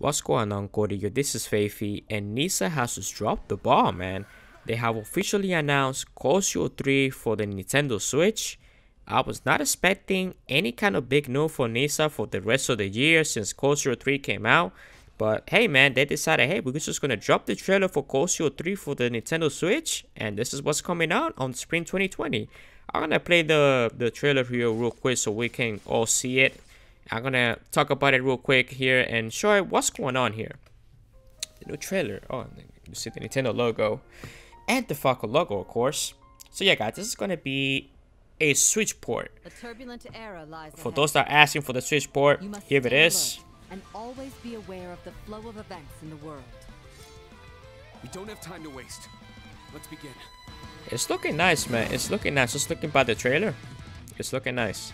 What's going on, Corillo? This is Feify, and Nisa has just dropped the ball, man. They have officially announced Cold Steel 3 for the Nintendo Switch. I was not expecting any kind of big news for Nisa for the rest of the year since Cold Steel 3 came out. But hey, man, they decided, hey, we're just gonna drop the trailer for Cold Steel 3 for the Nintendo Switch, and this is what's coming out on spring 2020. I'm gonna play the the trailer here real quick so we can all see it I'm gonna talk about it real quick here and show you what's going on here. The new trailer. Oh, you see the Nintendo logo and the Falcom logo, of course. So yeah, guys, this is gonna be a Switch port. A turbulent era lies for ahead. those that are asking for the Switch port, here it is. And always be aware of the flow of events in the world. We don't have time to waste. Let's begin. It's looking nice, man. It's looking nice. Just looking by the trailer. It's looking nice.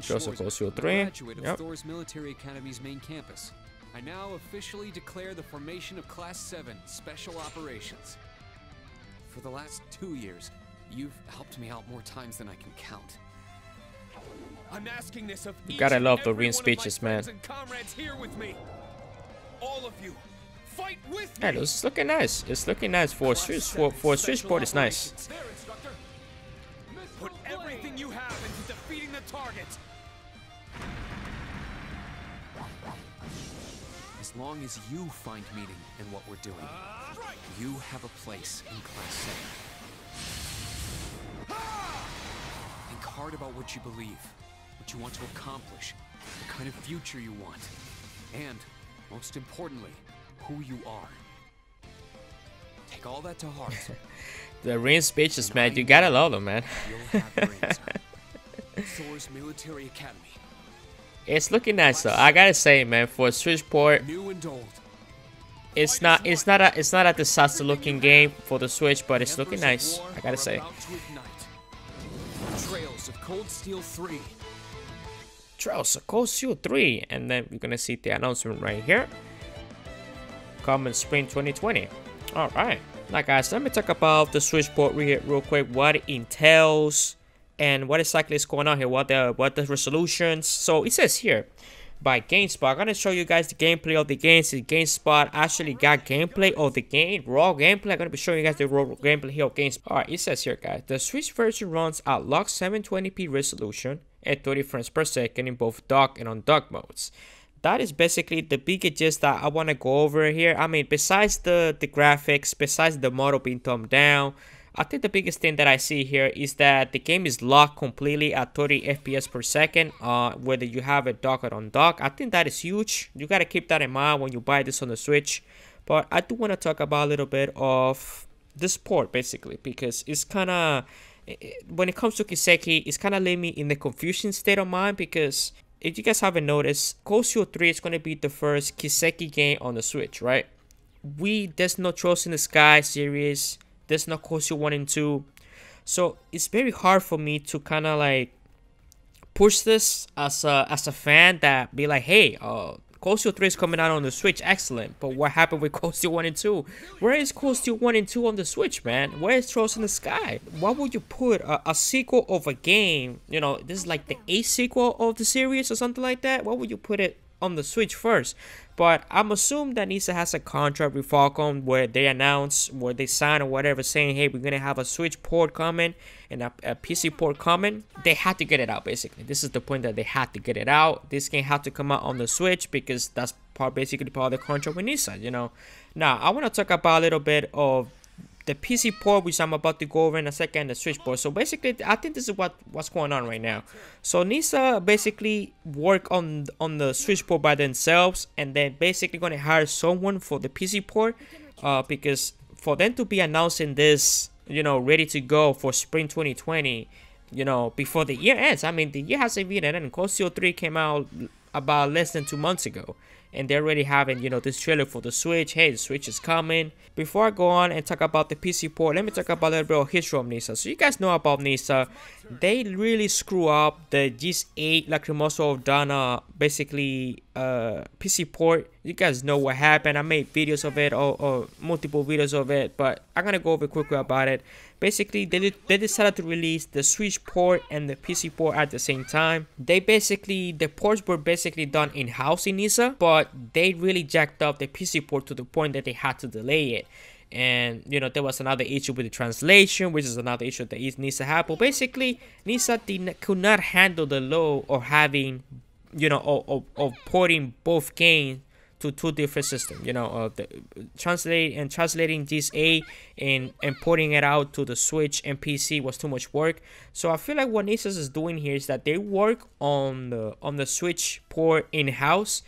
Joseph Osio 3. Yep. Thor's Military Academy's main campus. I now officially declare the formation of Class 7 Special Operations. For the last two years, you've helped me out more times than I can count. I'm asking this of you gotta love the Rean speeches, man. All of you, fight with me. Yeah, it's looking nice. It's looking nice for a Switch for for a Switchboard. It's nice. As long as you find meaning in what we're doing, you have a place in Class 7. Think hard about what you believe, what you want to accomplish, the kind of future you want, and, most importantly, who you are. Take all that to heart. the Rean speeches, man, you gotta love them, man. It's looking nice though. I gotta say, man, for a Switch port, it's not it's not a it's not a disaster looking game for the Switch, but it's looking nice. I gotta say. Trails of Cold Steel 3. Trails of Cold Steel 3, and then we're gonna see the announcement right here. Coming spring 2020. All right. Now, guys, let me talk about the Switch port real quick. What it entails and what exactly is going on here, what the what the resolutions. So it says here by GameSpot. I'm gonna show you guys the gameplay of the game. Since GameSpot actually got gameplay of the game, raw gameplay. I'm gonna be showing you guys the raw gameplay here of GameSpot. Alright, it says here guys, the Switch version runs at locked 720p resolution at 30 frames per second in both dock and on dock modes. That is basically the biggest gist that I want to go over here. I mean, besides the, the graphics, besides the model being thumbed down, I think the biggest thing that I see here is that the game is locked completely at 30 FPS per second, uh, whether you have it docked on dock. I think that is huge. You got to keep that in mind when you buy this on the Switch. But I do want to talk about a little bit of this port basically because it's kind of when it comes to Kiseki, it's kind of leaving me in the confusion state of mind because if you guys haven't noticed, Cold Steel 3 is going to be the first Kiseki game on the Switch, right? We There's No Trails in the Sky series there's no Cold Steel 1 and 2. So it's very hard for me to kind of like push this as a, as a fan that be like, hey, uh, Cold Steel 3 is coming out on the Switch, excellent. But what happened with Cold Steel 1 and 2? Where is Cold Steel 1 and 2 on the Switch, man? Where is Trails in the Sky? Why would you put a, a, sequel of a game, you know, this is like the eighth sequel of the series or something like that? Why would you put it on the Switch first? But I'm assuming that Nisa has a contract with Falcom where they announce, where they sign or whatever, saying, hey, we're going to have a Switch port coming and a, a, PC port coming. They had to get it out, basically. This is the point that they had to get it out. This game had to come out on the Switch because that's part basically part of the contract with Nisa, you know. Now, I want to talk about a little bit of the PC port, which I'm about to go over in a second, the Switch port. So basically, I think this is what what's going on right now. So Nisa basically work on on the Switch port by themselves, and then basically going to hire someone for the PC port, uh, because for them to be announcing this, you know, ready to go for spring 2020, you know, before the year ends. I mean, the year hasn't even ended. Cold Steel 3 came out about less than two months ago and they're already having you know this trailer for the switch hey the switch is coming before i go on and talk about the pc port let me talk about a little bit of history of nisa so you guys know about nisa they really screw up the Ys 8 lacrimosa of dana basically uh, PC port. You guys know what happened. I made videos of it or, or multiple videos of it, but I'm gonna go over quickly about it. Basically, they, they decided to release the Switch port and the PC port at the same time. They basically, the ports were basically done in-house in NISA, but they really jacked up the PC port to the point that they had to delay it. And you know there was another issue with the translation which is another issue that NISA had but basically NISA did, could not handle the load of having you know of, of, of porting both games to two different systems you know uh, the translate and translating this a and and porting it out to the switch and pc was too much work. So i feel like what NISA is doing here is that they work on the on the switch port in-house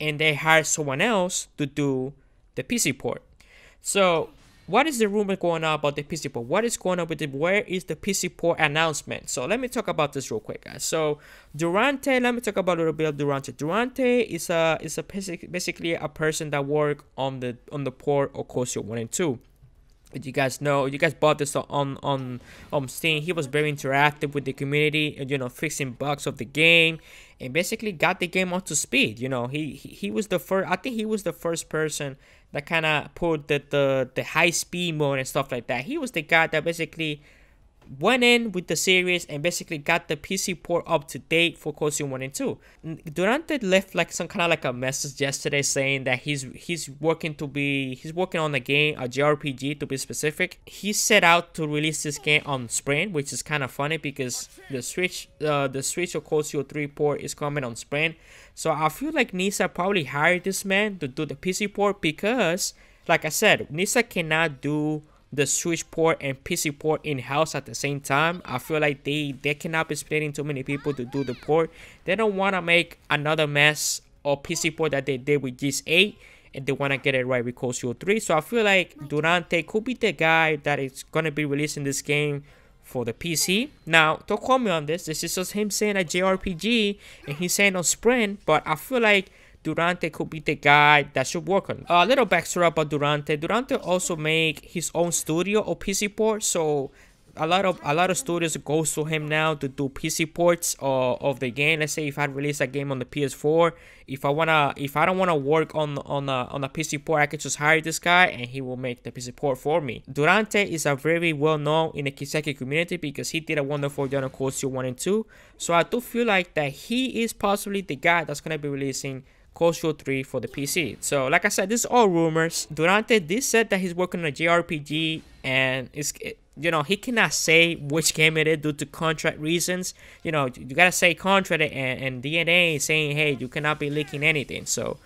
and they hire someone else to do the pc port so what is the rumor going on about the PC port? What is going on with it? Where is the PC port announcement? So let me talk about this real quick, guys. So Durante, let me talk about a little bit of Durante. Durante is a is a basic, basically a person that work on the on the port of Cold Steel one and two. But you guys know, you guys bought this on on on Steam. He was very interactive with the community, and you know, fixing bugs of the game, and basically got the game up to speed. You know, he he, he was the first. I think he was the first person that kind of put the, the the high speed mode and stuff like that. He was the guy that basically went in with the series and basically got the PC port up to date for Cold Steel 1 and 2. Durante left like some kind of like a message yesterday saying that he's he's working to be he's working on a game, a JRPG to be specific. He set out to release this game on spring, which is kind of funny because the Switch uh, the Switch of Cold Steel 3 port is coming on spring. So I feel like NISA probably hired this man to do the PC port because like I said, NISA cannot do the Switch port and PC port in house at the same time. I feel like they they cannot be splitting too many people to do the port. They don't want to make another mess or PC port that they did with Ys 8 and they want to get it right with Cold Steel 3. So I feel like Durante could be the guy that is going to be releasing this game for the PC. Now, don't call me on this. This is just him saying a JRPG and he's saying on Sprint, but I feel like Durante could be the guy that should work on. A little backstory about Durante. Durante also make his own studio or PC port, so a lot of a lot of studios goes to him now to do PC ports uh, of the game. Let's say if I release a game on the PS4, if I wanna if I don't wanna work on on a on a PC port, I can just hire this guy and he will make the PC port for me. Durante is a very well known in the Kiseki community because he did a wonderful job on Cold Steel 1 and 2. So I do feel like that he is possibly the guy that's gonna be releasing Cold Steel 3 for the PC. So like I said, this is all rumors. Durante did said that he's working on a JRPG and it's you know he cannot say which game it is due to contract reasons. You know you gotta say contract and, and DeNA saying hey you cannot be leaking anything. So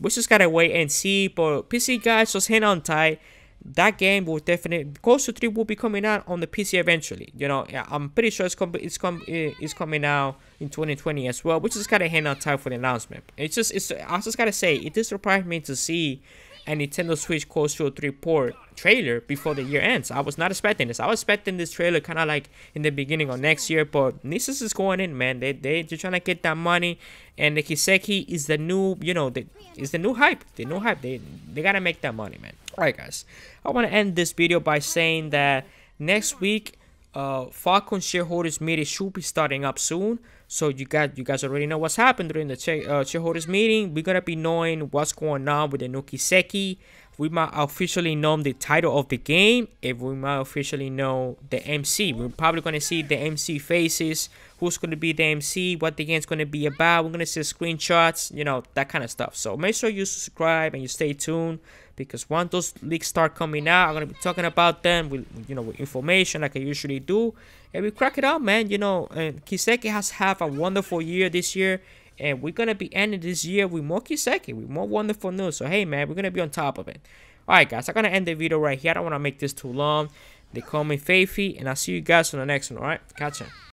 we just gotta wait and see. But PC guys, just hang on tight that game will definitely Cold Steel 3 will be coming out on the PC eventually. You know, I'm pretty sure it's com it's com it's coming out in 2020 as well, which is kind of hand out time for the announcement. It's just it's I just gotta say it is surprised me to see a Nintendo Switch Cold Steel 3 port trailer before the year ends. I was not expecting this. I was expecting this trailer kind of like in the beginning of next year, but Nisas is going in, man. They they they're trying to get that money, and the Kiseki is the new, you know, the is the new hype. The new hype. They they gotta make that money, man. All right, guys. I want to end this video by saying that next week, uh, Falcom shareholders meeting should be starting up soon. So you guys, you guys already know what's happened during the uh, shareholders meeting. We're gonna be knowing what's going on with the Nokiseki. We might officially know the title of the game. If we might officially know the MC, we're probably gonna see the MC faces. Who's gonna be the MC? What the game's gonna be about? We're gonna see screenshots. You know that kind of stuff. So make sure you subscribe and you stay tuned because once those leaks start coming out, I'm gonna be talking about them with you know with information like I usually do, and we crack it out, man. You know, and Kiseki has had a wonderful year this year, and we're gonna be ending this year with more Kiseki, with more wonderful news. So hey, man, we're gonna be on top of it. All right, guys, I'm gonna end the video right here. I don't wanna make this too long. They call me Feify, and I'll see you guys on the next one. All right, catch ya.